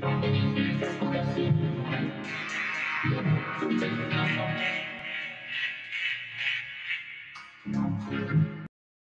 Thank you.